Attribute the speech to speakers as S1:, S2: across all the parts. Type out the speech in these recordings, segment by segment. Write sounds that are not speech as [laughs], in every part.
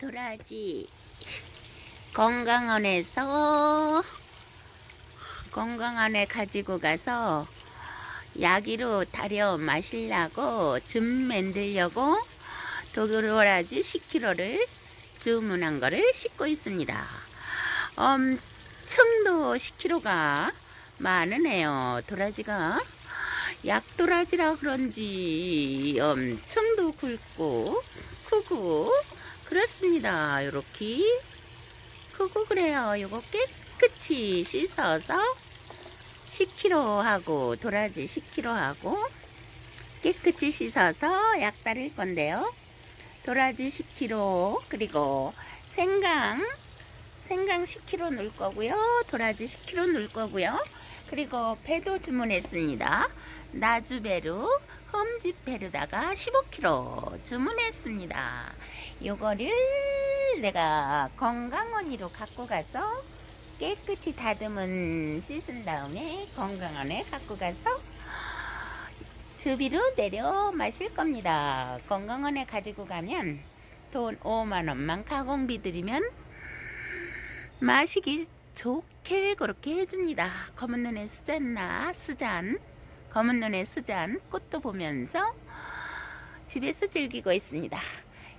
S1: 도라지 건강원에서 건강원에 가지고 가서 야기로 달여 마시려고 즙 만들려고 도라지 10kg를 주문한 거를 씻고 있습니다. 엄청도 10kg가 많으네요. 도라지가 약도라지라 그런지 엄청도 굵고 크고 그렇습니다. 이렇게 크고 그래요. 요거 깨끗이 씻어서 10kg 하고 도라지 10kg 하고 깨끗이 씻어서 약 따를 건데요. 도라지 10kg 그리고 생강 생강 10kg 넣을 거고요. 도라지 10kg 넣을 거고요. 그리고 배도 주문했습니다. 나주배로 흠집배로다가 15kg 주문했습니다. 요거를 내가 건강원으로 갖고 가서 깨끗이 다듬은 씻은 다음에 건강원에 갖고 가서 주비로 내려 마실 겁니다. 건강원에 가지고 가면 돈 5만원만 가공비 들이면 마시기 좋게 그렇게 해줍니다. 검은 눈의 수잔나 수잔 검은 눈의 수잔 꽃도 보면서 집에서 즐기고 있습니다.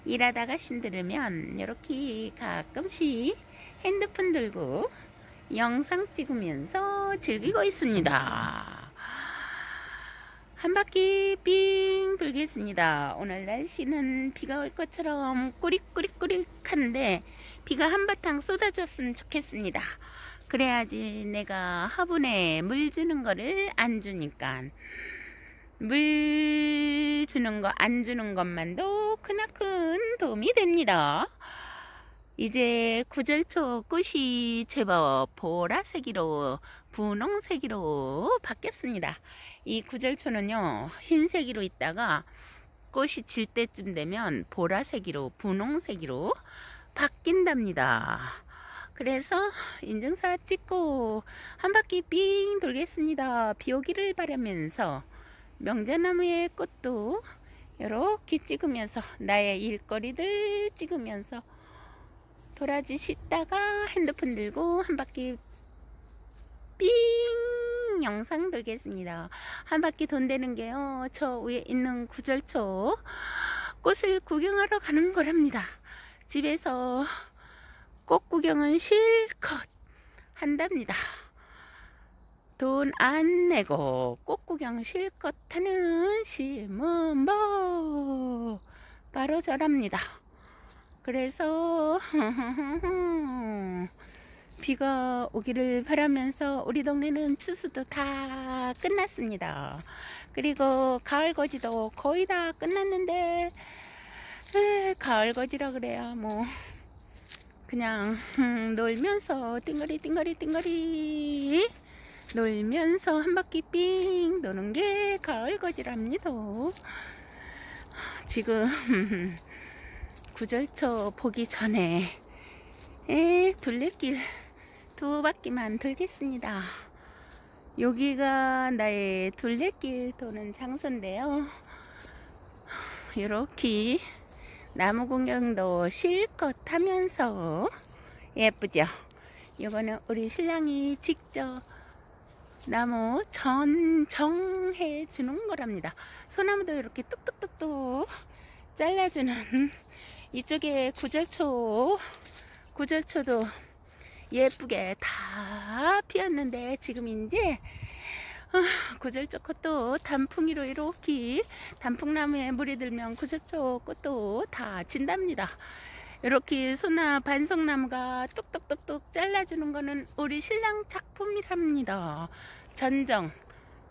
S1: 일하다가 힘들으면 이렇게 가끔씩 핸드폰 들고 영상 찍으면서 즐기고 있습니다. 한 바퀴 삥 돌겠습니다. 오늘 날씨는 비가 올 것처럼 꾸릭꾸릭꾸릭한데 비가 한바탕 쏟아졌으면 좋겠습니다. 그래야지 내가 화분에 물 주는 거를 안 주니까 물 주는 거 안 주는 것만도 크나큰 도움이 됩니다. 이제 구절초 꽃이 제법 보라색으로 분홍색으로 바뀌었습니다. 이 구절초는요 흰색으로 있다가 꽃이 질 때쯤 되면 보라색으로 분홍색으로 바뀐답니다. 그래서 인증사 찍고 한 바퀴 삥 돌겠습니다. 비 오기를 바라면서 명자나무의 꽃도 이렇게 찍으면서 나의 일거리들 찍으면서 도라지 씻다가 핸드폰 들고 한 바퀴 삥 영상 돌겠습니다. 한 바퀴 돈 되는 게요. 저 위에 있는 구절초 꽃을 구경하러 가는 거랍니다. 집에서 꽃 구경은 실컷 한답니다. 돈 안 내고 꽃 구경 실컷 하는 심은보 바로 저랍니다. 그래서 [laughs] 비가 오기를 바라면서 우리 동네는 추수도 다 끝났습니다. 그리고 가을 거지도 거의 다 끝났는데 에, 가을 거지라 그래야 뭐 그냥 음, 놀면서 띵거리 띵거리 띵거리 놀면서 한 바퀴 삥 도는 게 가을 거지랍니다. 지금 [laughs] 구절초 보기 전에 에, 둘레길 두 바퀴만 돌겠습니다. 여기가 나의 둘레길 도는 장소인데요. 이렇게 나무 구경도 실컷 하면서 예쁘죠? 이거는 우리 신랑이 직접 나무 전정해 주는 거랍니다. 소나무도 이렇게 뚝뚝뚝뚝 잘라주는 이쪽에 구절초 구절초도 예쁘게 다 피었는데 지금 이제 아, 구절초 꽃도 단풍이로 이렇게 단풍나무에 물이 들면 구절초 꽃도 다 진답니다. 이렇게 소나 반석나무가 뚝뚝뚝뚝 잘라주는 거는 우리 신랑 작품이랍니다. 전정,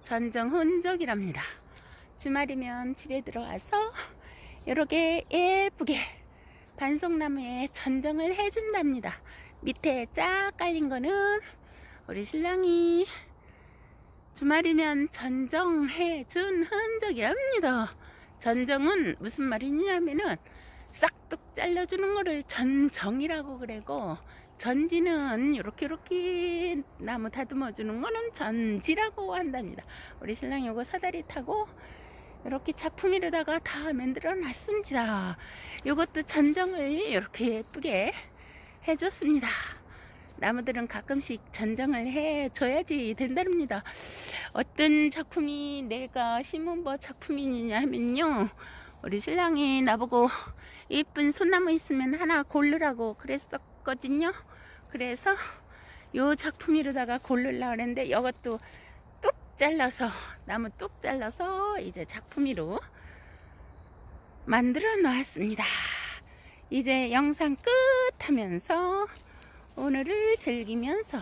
S1: 전정 흔적이랍니다. 주말이면 집에 들어와서 이렇게 예쁘게 반석나무에 전정을 해준답니다. 밑에 쫙 깔린 거는 우리 신랑이 주말이면 전정해 준 흔적이랍니다. 전정은 무슨 말이냐면은 싹둑 잘라주는 거를 전정이라고 그래고 전지는 이렇게 이렇게 나무 다듬어 주는 거는 전지라고 한답니다. 우리 신랑 요거 사다리 타고 이렇게 작품이로다가 다 만들어 놨습니다. 이것도 전정을 이렇게 예쁘게 해줬습니다. 나무들은 가끔씩 전정을 해줘야지 된답니다. 어떤 작품이 내가 신문버 작품이냐 하면요. 우리 신랑이 나보고 이쁜 소나무 있으면 하나 고르라고 그랬었거든요. 그래서 요 작품이로다가 고르려고 그랬는데 이것도 뚝 잘라서 나무 뚝 잘라서 이제 작품이로 만들어 놓았습니다. 이제 영상 끝 하면서 오늘을 즐기면서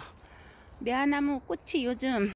S1: 매화나무 꽃이 요즘